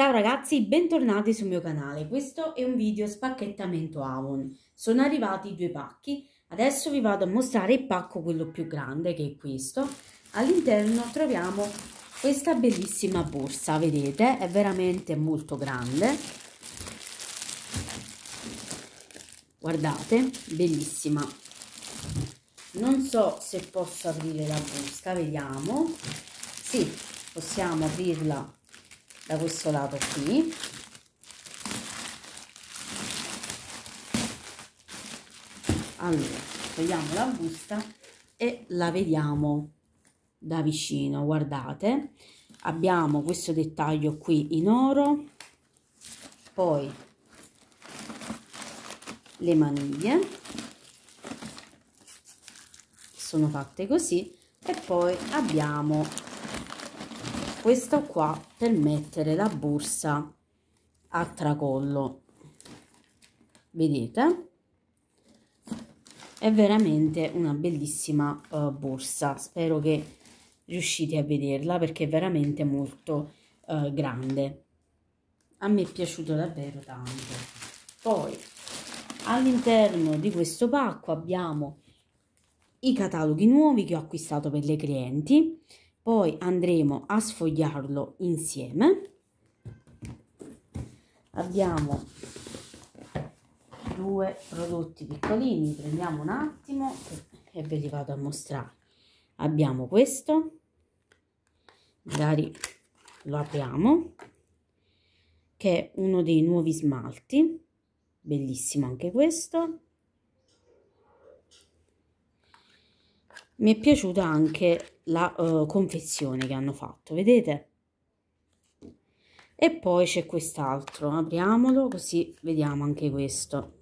Ciao ragazzi, bentornati sul mio canale. Questo è un video spacchettamento Avon. Sono arrivati due pacchi. Adesso vi vado a mostrare il pacco, quello più grande, che è questo. All'interno troviamo questa bellissima borsa, vedete? È veramente molto grande. Guardate, bellissima. Non so se posso aprire la busta, vediamo. Sì, possiamo aprirla da questo lato qui. Allora togliamo la busta e la vediamo da vicino guardate. Abbiamo questo dettaglio qui in oro poi le maniglie sono fatte così e poi abbiamo questo qua per mettere la borsa a tracollo. Vedete? È veramente una bellissima uh, borsa. Spero che riuscite a vederla perché è veramente molto uh, grande. A me è piaciuto davvero tanto. Poi all'interno di questo pacco abbiamo i cataloghi nuovi che ho acquistato per le clienti poi andremo a sfogliarlo insieme. Abbiamo due prodotti piccolini prendiamo un attimo e ve li vado a mostrare. Abbiamo questo magari lo apriamo che è uno dei nuovi smalti bellissimo anche questo. Mi è piaciuta anche la uh, confezione che hanno fatto vedete? E poi c'è quest'altro apriamolo così vediamo anche questo.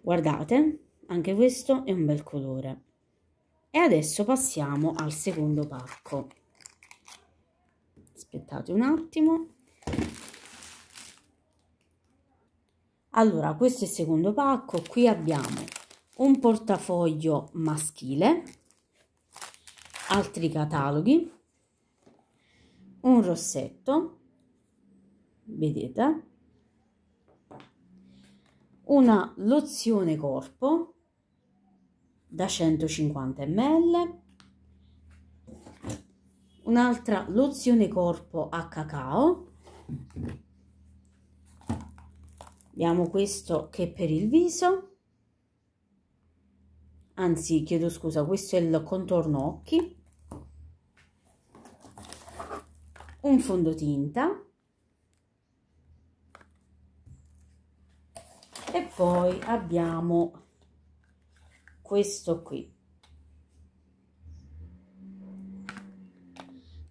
Guardate anche questo è un bel colore. E adesso passiamo al secondo pacco. Aspettate un attimo. Allora questo è il secondo pacco qui abbiamo un portafoglio maschile altri cataloghi un rossetto vedete una lozione corpo da 150 ml un'altra lozione corpo a cacao. Abbiamo questo che per il viso anzi chiedo scusa questo è il contorno occhi. Un fondotinta. E poi abbiamo questo qui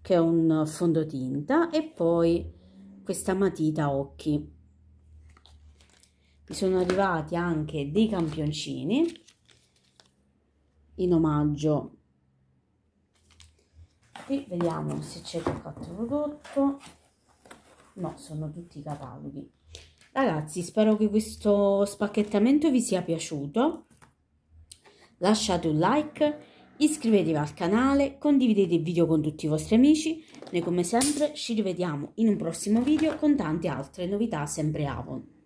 che è un fondotinta e poi questa matita occhi. Mi sono arrivati anche dei campioncini in omaggio. Qui vediamo se c'è qualche prodotto. No sono tutti cataloghi. Ragazzi spero che questo spacchettamento vi sia piaciuto. Lasciate un like iscrivetevi al canale condividete il video con tutti i vostri amici. Noi come sempre ci rivediamo in un prossimo video con tante altre novità sempre Avon